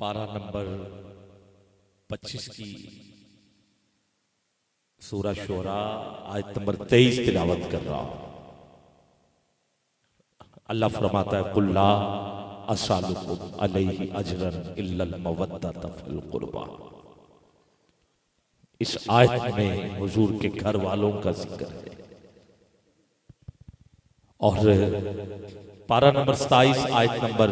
पारा नंबर 25 की सूरा शोरा, आयत नंबर 23 तिलावत कर रहा हूँ। अल्लाह फरमाता है, कुल्ला असालुकुम अलैहि अजरन इल्लल मवद्दत फिल कुर्बा। इस आयत में हुजूर के घर वालों का ज़िक्र है। और पारा नंबर सताइस आयत नंबर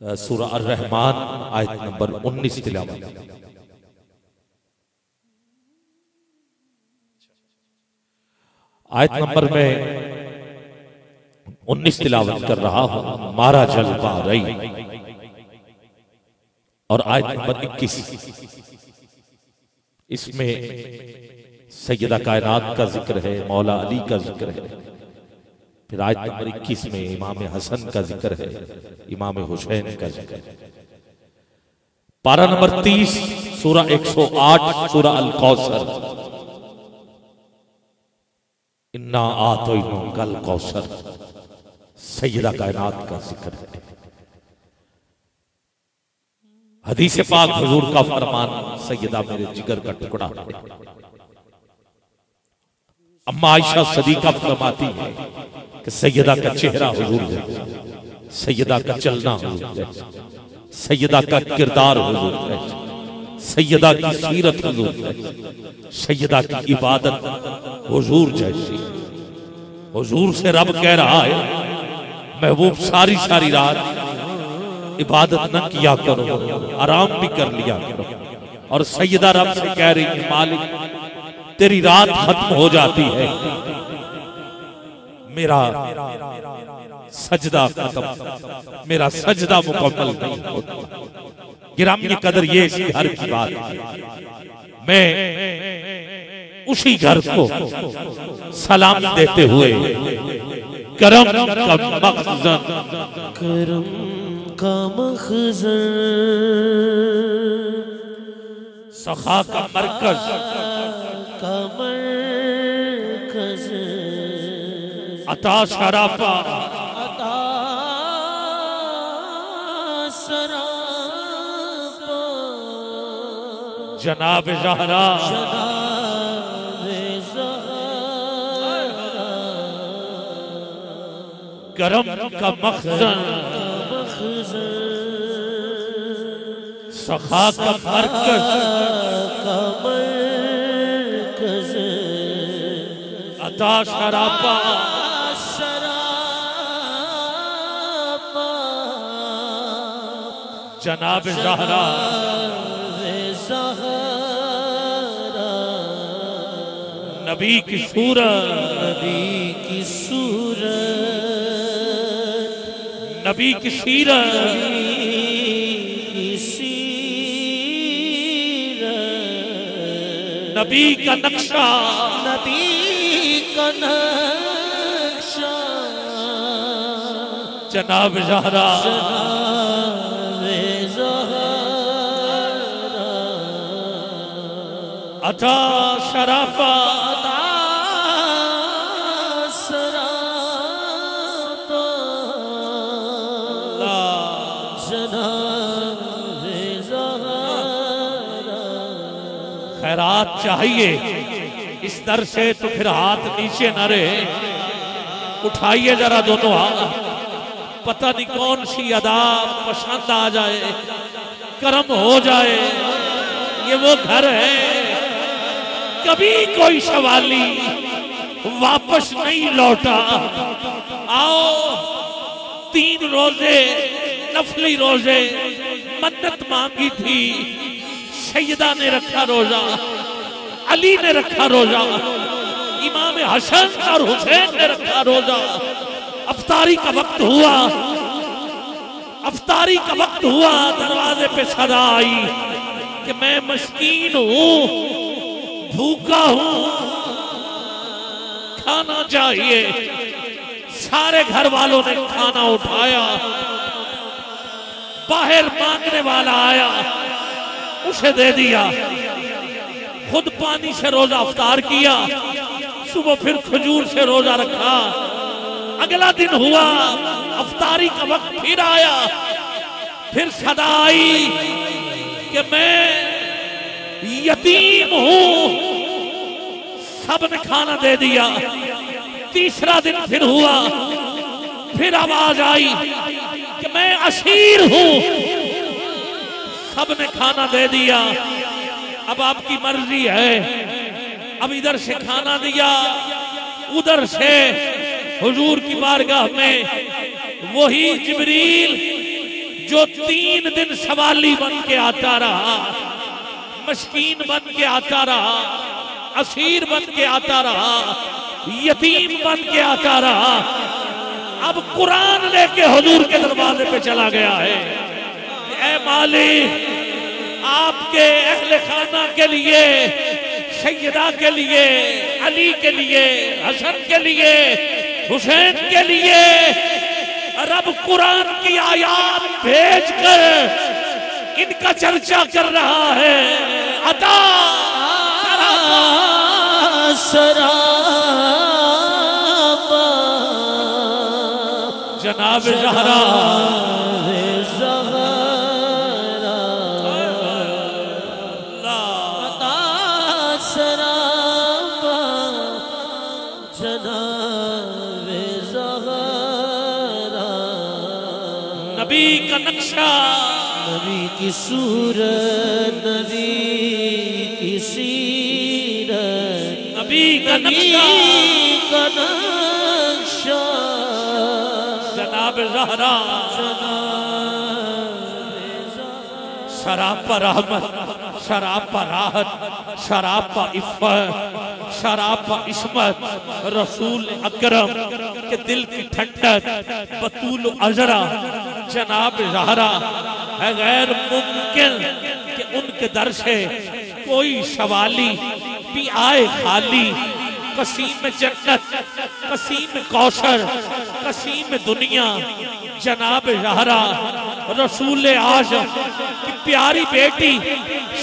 सूरा रहमान आयत नंबर उन्नीस तिलावत। आयत नंबर में उन्नीस तिलावत कर रहा हूँ, मारा जल पा रही। और आयत नंबर इक्कीस। इसमें सैयदा कायनात का ज़िक्र है, मौला अली का ज़िक्र है। फिर आयत नंबर इक्कीस में इमाम हसन का ज़िक्र है, इमाम हुसैन का ज़िक्र है। पारा नंबर तीस, सूरा 108 सूरा अल कौसर इन्ना आतो गल कौसर। सैयदा कायनात का ज़िक्र है। हदीस पाक हजूर का फरमान, सैयदा मेरे जिगर का टुकड़ा अम्मा आयशा सदीका फरमाती है कि सैयदा का चेहरा हुजूर है। सैयदा का चलना हुजूर है। सैयदा का किरदार हुजूर है। सैयदा की सीरत हुजूर है। सैयदा की इबादत हुजूर जैसी। हुजूर से रब कह रहा है महबूब सारी सारी रात इबादत न किया करो, आराम भी कर लिया करो। और सैयदा रब से कह रही है, मालिक, तेरी रात खत्म हो जाती है। मेरा सजदा खत्म। मेरा सजदा मुकम्मल नहीं होता। गिरामी कदर ये घर की बात मैं उसी घर को सलाम देते हुए करम का मखजन करम का मखजन। सखा का मरकज। का मरकज। अता शराफा अता जनाब जहरा। करम का मखजन सखा का मरकज। अता शराफा जनाब जहरा। नबी की सूरत। नबी की सूरत। नबी की सीरत। नबी का नक्शा। नबी का नक्शा। जनाब जहरा। अता शराफा खैरात चाहिए। इस दर से तो फिर हाथ नीचे न रहे। उठाइए जरा दोनों हाथ। पता नहीं कौन सी अदा पसंद आ जाए। कर्म हो जाए। ये वो घर है। कभी कोई सवाली वापस नहीं लौटा। आओ, तीन रोज़े, नफली रोज़े मन्नत मांगी थी। सैयदा ने रखा रोजा, अली ने रखा रोजा, इमाम हसन और हुसैन ने रखा रोजा। अफतारी का वक्त हुआ। अफतारी का वक्त हुआ, दरवाजे पे सदा आई कि मैं मस्कीन हूँ। भूखा हूँ। खाना चाहिए। सारे घर वालों ने खाना उठाया। बाहर मांगने वाला आया। उसे दे दिया। खुद पानी से रोजा अफ्तार किया। सुबह फिर खजूर से रोजा रखा। अगला दिन हुआ। अफ्तारी का वक्त फिर आया। फिर सदा आई कि मैं यतीम। हूँ सबने खाना दे दिया। तीसरा दिन फिर हुआ। फिर आवाज़ आई कि मैं असीर हूँ। सबने खाना दे दिया। अब आपकी मर्ज़ी है। अब इधर से खाना दिया। उधर से हुजूर की बारगाह में वही जिबरील जो तीन दिन सवाली बन के आता रहा। मस्कीन बन के आता रहा, असीर बन के आता रहा, यतीम बन के आता रहा। अब कुरान लेके हजूर के दरवाजे पे चला गया है। मालिक आपके अहले खाना के लिए, सैयदा के लिए, अली के लिए, हसन के लिए, हुसैन के लिए, रब कुरान की आयात भेज कर इनका चर्चा कर रहा है। अता सरा जनाब जहरा ज़हरा। की सूरत नबी की सीरत नबी का नक्शा। जनाब जहरा शराब पर रहमत शराब पर राहत शराब पर इफ़्फ़त शराब पर इस्मत। रसूल अकरम के दिल की ठंडक बतूल अजरा जनाब जहरा, है गैर मुमकिन कि उनके दर से कोई सवाली भी आए खाली। कसीम जन्नत, कसीम कौशर, कसीम दुनिया। जनाब जहरा, रसूल आज़म की प्यारी बेटी,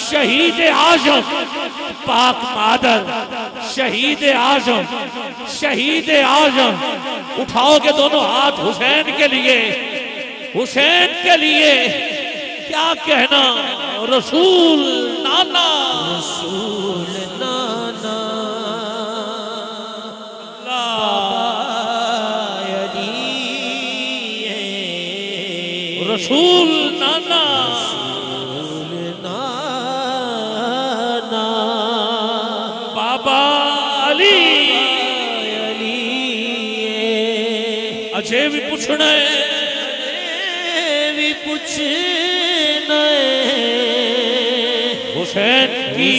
शहीद आज़म, पाक मादर, शहीद आज़म शहीद आज़म। उठाओगे दोनों हाथ हुसैन के लिए। हुसैन के लिए क्या कहना? रसूल नाना। रसूल नाना। रसूल नाना। नाना। बाबा अली। अजय भी पूछना है। कुछ हुसैन की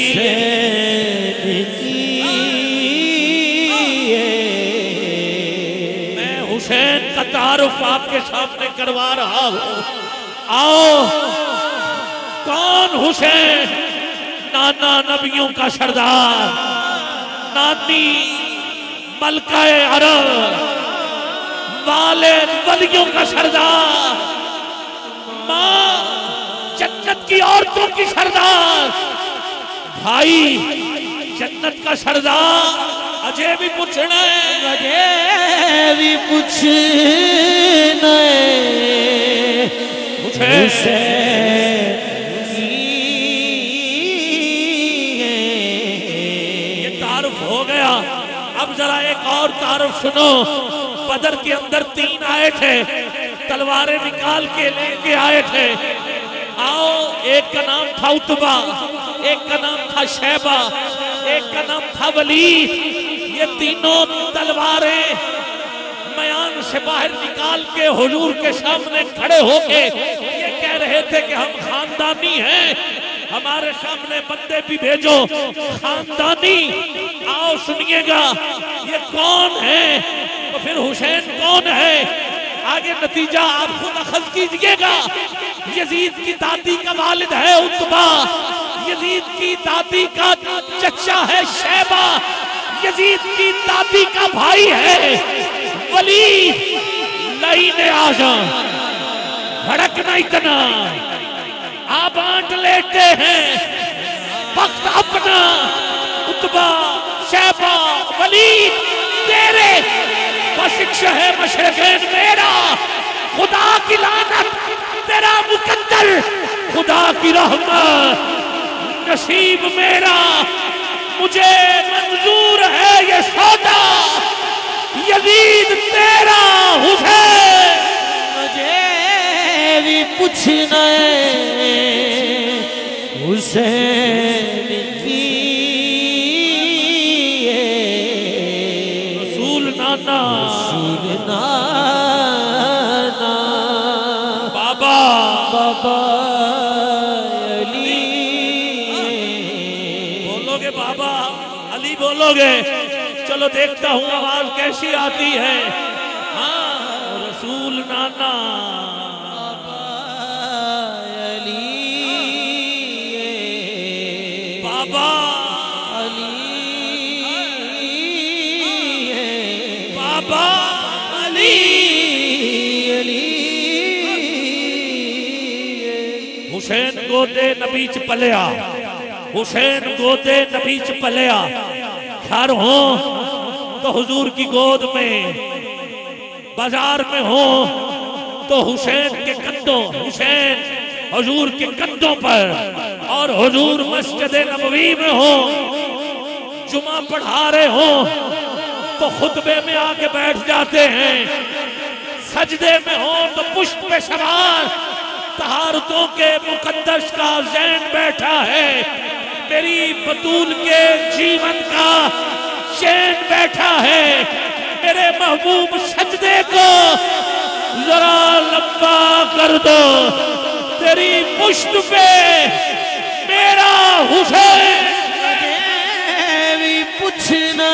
मैं हुसैन का तारुफ आपके सामने करवा रहा हूँ। आओ कौन हुसैन? नाना नबियों का सरदार नानी मलका अरब वाले वलियों का सरदार। माँ जन्नत की औरतों की सरदार। भाई जन्नत का सरदार अजय भी पूछना है। अजय भी तारुफ हो गया। अब जरा एक और तारुफ सुनो। बदर के अंदर तीन आए थे। तलवारें निकाल के लेके आए थे। आओ, एक का नाम था उतबा, एक का नाम था शैबा, एक का नाम था वली। ये तीनों तलवारें मयान से बाहर निकाल के हुजूर के सामने खड़े होके ये कह रहे थे कि हम खानदानी हैं। हमारे सामने बंदे भी भेजो। खानदानी, आओ सुनिएगा, ये कौन है? तो फिर हुसैन कौन है? आगे नतीजा आप खुद अखज कीजिएगा। यजीद की दादी का वालिद है उत्बा। यजीद की दादी का चचा है शैबा। यजीद की दादी का भाई है वली। लाइन आज़म भड़कना इतना। आप बांट लेते हैं। वक्त अपना। उतबा, शैबा, वली। बशिक्ष है मशरकैन मेरा खुदा की लानत, तेरा मुकद्दर, खुदा की रहमत, नसीब मेरा, मुझे मंजूर है ये सौदा यजीद तेरा हुसैन मुझे भी पूछना है हुसैन बोलोगे, बाबा, अली बोलोगे, चलो देखता हूँ आवाज़ कैसी आती है। हाँ रसूल नाना। हुसैन गोदे नबीच पलिया। हुसैन गोदे नबीच पलिया, घर हो तो हुजूर की गोद में, बाज़ार में हो तो हुसैन के कंधों, हुसैन हुजूर के कंधों पर, और हुजूर मस्जिद नबवी में हो जुमा पढ़ा रहे हो तो खुतबे में आके बैठ जाते हैं। सजदे में हो तो पुष्प पे सवार तहारतों के मुकद्दस का जैन बैठा है। मेरी बतूल के जीवन का चैन बैठा है। मेरे महबूब सजदे को जरा लंबा कर दो। तेरी पुष्ट पे मेरा हुसैन। भी पूछना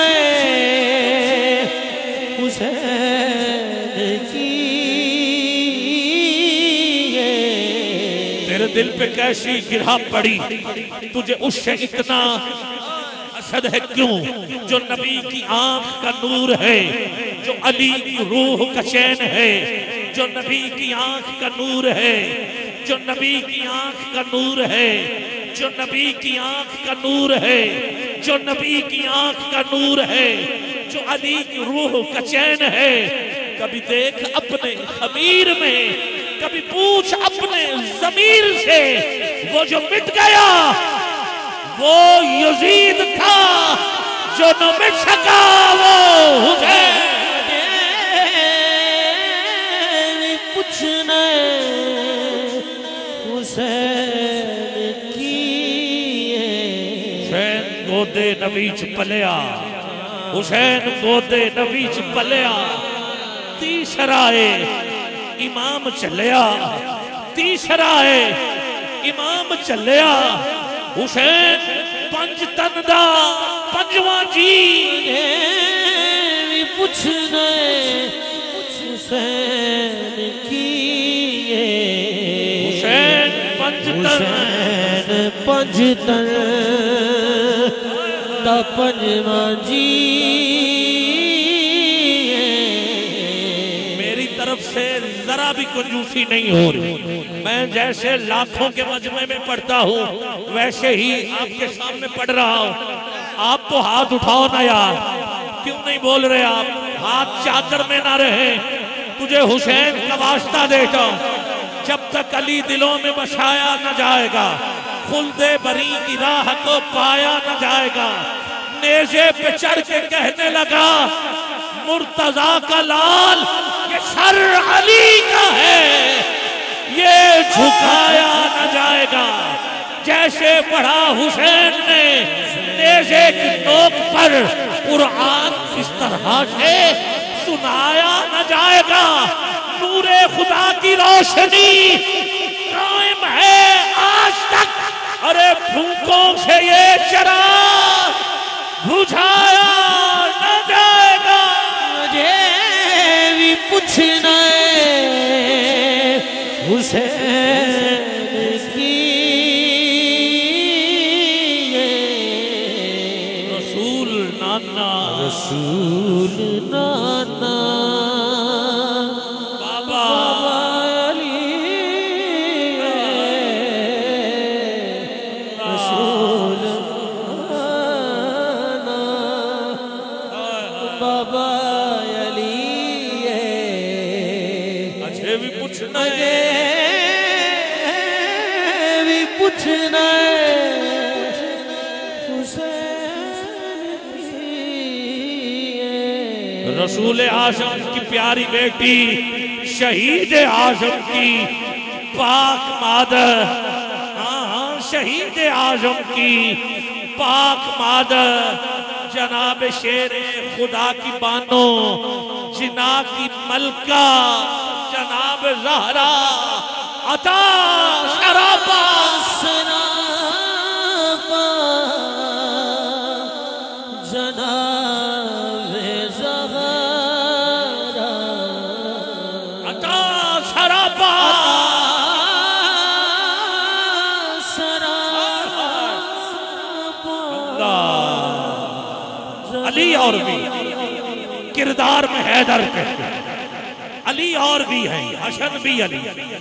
दिल पे कैसी गिरा पड़ी। तुझे उससे इतना असद है क्यों? जो नबी की आँख का नूर है, जो अली की रूह का चैन है, जो नबी की आँख का नूर है, जो नबी की आँख का नूर है, जो नबी की आँख का नूर है, जो नबी की आँख का नूर है, जो अली की रूह का चैन है। कभी देख अपने खमीर में, कभी पूछ जमीर से वो जो मिट गया वो यजीद था जो न मिट सका वो हुसैन। पूछना हुसैन की हुसैन गोदे नबीच पलिया हुसैन गोदे नबीच पलिया तीसरा इमाम चलिया। तीसरा है। इमाम चलिया हुसैन पंज तन दा पंजवा जी भी पूछना है हुसैन की हुसैन पंज तन पंज तन दा पंजवा जी मेरी तरफ़ से जरा भी कंजूसी नहीं हो रही। मैं जैसे लाखों के मजमे में पढ़ता हूँ, वैसे ही आपके सामने पढ़ रहा हूँ। आप तो हाथ उठाओ ना यार। क्यों नहीं बोल रहे आप? हाथ चादर में ना रहे। तुझे हुसैन का वास्ता देता हूँ। जब तक अली दिलों में बसाया न जाएगा, खुलदे बरी की राह को पाया न जाएगा। नेजे पे चढ़ के कहने लगा, मुर्तजा का लाल ये सर अली का है। ये झुकाया न जाएगा। जैसे पढ़ा हुसैन ने नेजे की नोक पर कुरान इस तरह से सुनाया न जाएगा। नूरे खुदा की रोशनी कायम है आज तक। अरे फूकों से ये चरा बुझाया न जाएगा। मुझे भी पूछना हुसैन की प्यारी बेटी, शहीद आज़म की पाक मादर। हाँ हाँ शहीद आज़म की पाक मादर। जनाब शेर खुदा की बानो, जिना की मलका, जनाब जहरा अता शराबा। अली और भी किरदार में हैदर के। अली और भी हैं, हसन भी अली,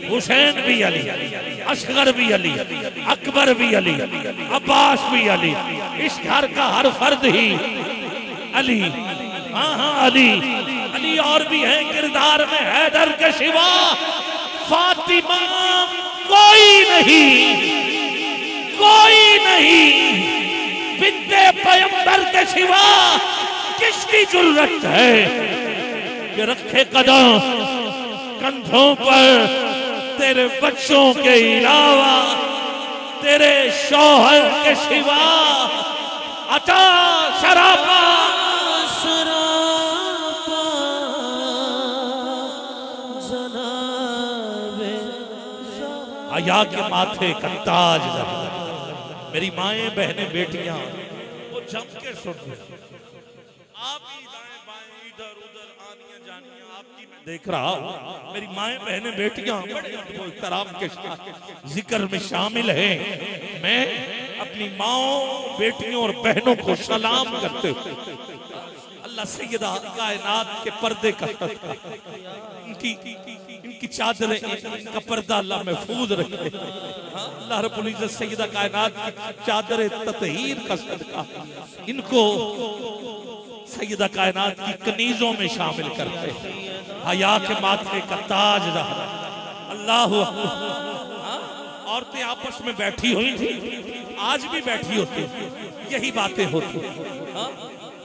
हुसैन भी अली, असगर भी अली, अकबर भी अली, अब्बास भी अली। इस घर का हर फर्द ही अली। हाँ हाँ अली। अली और भी हैं, किरदार में हैदर के सिवा फातिमा कोई नहीं कोई नहीं। बिंदे पैंबर के सिवा किसकी ज़रूरत है? कि रखे कदम कंधों पर तेरे बच्चों के अलावा तेरे शौहर के सिवा अता शराबा। सरापा के माथे का ताज लगा मेरी माए, बहने, बेटियाँ, वो जम के सुन रहे आप दाएँ बाएँ, इधर उधर, आनिया जानिया, आपकी मैं देख रहा हूँ, मेरी माए, बहने, बेटियाँ अदब के ज़िक्र में शामिल है। मैं अपनी माओ, बेटियों और बहनों को सलाम करते हुए अल्लाह सैयदा कायनात के पर्दे का। इनकी इनकी चादरें इनका पर्दा अल्लाह महफूज रखे। हाँ, अल्लाह रब्बुल इज़्ज़त सैयदा कायनात की चादर ततहीर का सदका। इनको सैयदा कायनात की कनीजों में शामिल करते हया के माथे का ताज रहा। अल्लाह औरतें आपस में बैठी हुई थी। आज भी बैठी होती यही बातें होती हाँ?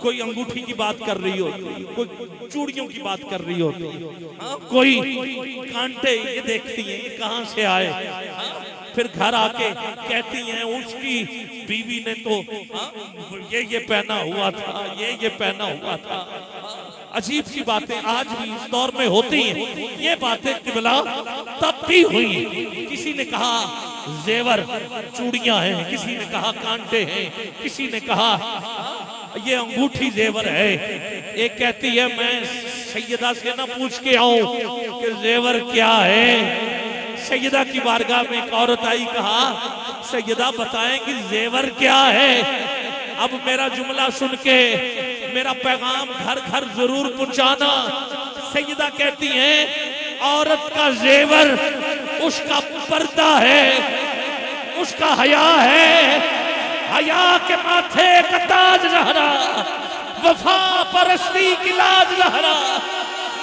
कोई अंगूठी की बात कर रही होती कोई चूड़ियों की बात कर रही होती। हाँ? कोई कांटे ये देखती हैं कहाँ से आए? हाँ? फिर घर आके कहती हैं उसकी बीवी ने तो हाँ, ये ये पहना हुआ था ये ये पहना हुआ था। अजीब सी बातें आज भी इस दौर में होती हैं। ये बातें किबला तब भी हुई। किसी ने कहा जेवर चूड़ियाँ हैं। किसी ने कहा कांटे हैं। किसी ने कहा ये अंगूठी जेवर है। ये कहती है, मैं सैयदा से ना पूछ के आऊँ कि जेवर क्या है? सैयदा की बारगाह में एक औरत आई, कहा, सैयदा, बताएँ कि जेवर क्या है? अब मेरा जुमला सुन के, मेरा पैगाम घर घर ज़रूर पहुंचाना। सैयदा कहती हैं, औरत का जेवर, उसका पर्दा है, उसका हया है हया के माथे का ताज लहरा, वफा परस्ती की लाज लहरा।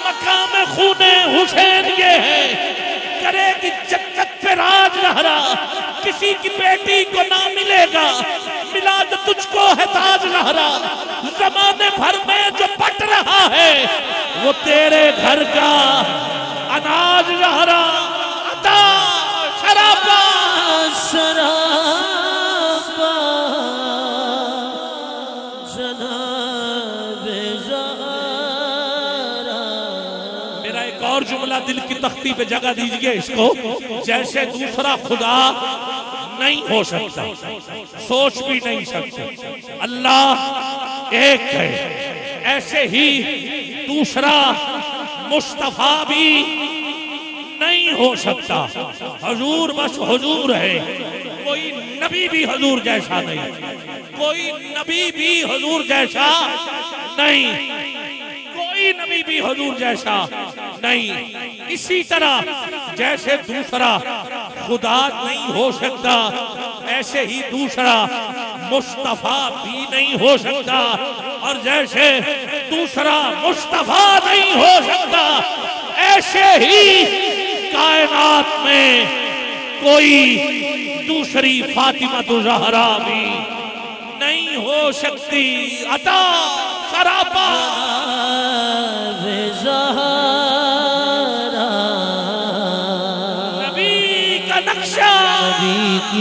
मकाम खूने हुसैन ये है करेगी जन्नत पे राज लहरा। किसी की बेटी को ना मिलेगा मिला तो तुझको है ताज लहरा। जमाने भर में जो पट रहा है, वो तेरे घर का अनाज लहरा। अता, शराबा सरापा एक और जुमला दिल की तख्ती पे जगह दीजिए इसको। जैसे दूसरा खुदा नहीं हो सकता, सोच भी नहीं सकते। अल्लाह एक है, ऐसे ही दूसरा मुस्तफ़ा भी नहीं हो सकता। हजूर बस हजूर है, कोई नबी भी हजूर जैसा नहीं, कोई नबी भी हजूर जैसा नहीं, कोई नबी भी हजूर जैसा नहीं। इसी तरह, जैसे दूसरा खुदा नहीं हो सकता, ऐसे ही दूसरा मुस्तफ़ा भी नहीं हो सकता। और जैसे दूसरा मुस्तफ़ा नहीं हो सकता, ऐसे ही कायनात में कोई दूसरी फातिमा तो जहरा भी नहीं हो सकती। अता सरापा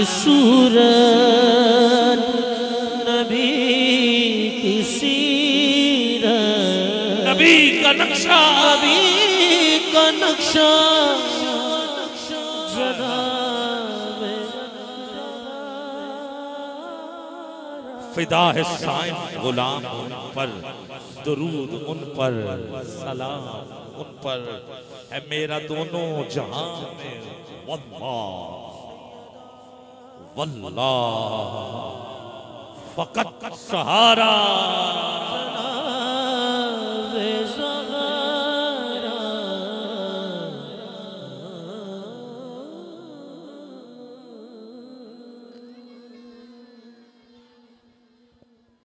सूरत नबी की सीरत। नबी का नक्शा। नबी का नक्शा। फिदा है साइम गुलाम उन पर दरूद उन पर सलाम उन पर। है मेरा दोनों जहाँ में। वल्लाह। वल्लाह। फकत सहारा।